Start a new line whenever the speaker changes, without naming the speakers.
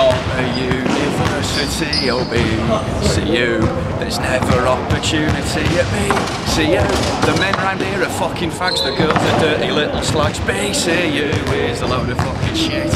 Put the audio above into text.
not a university, oh BCU. There's never opportunity at me. See you. The men round here are fucking fags, the girls are dirty little slugs. BCU is a load of fucking shit.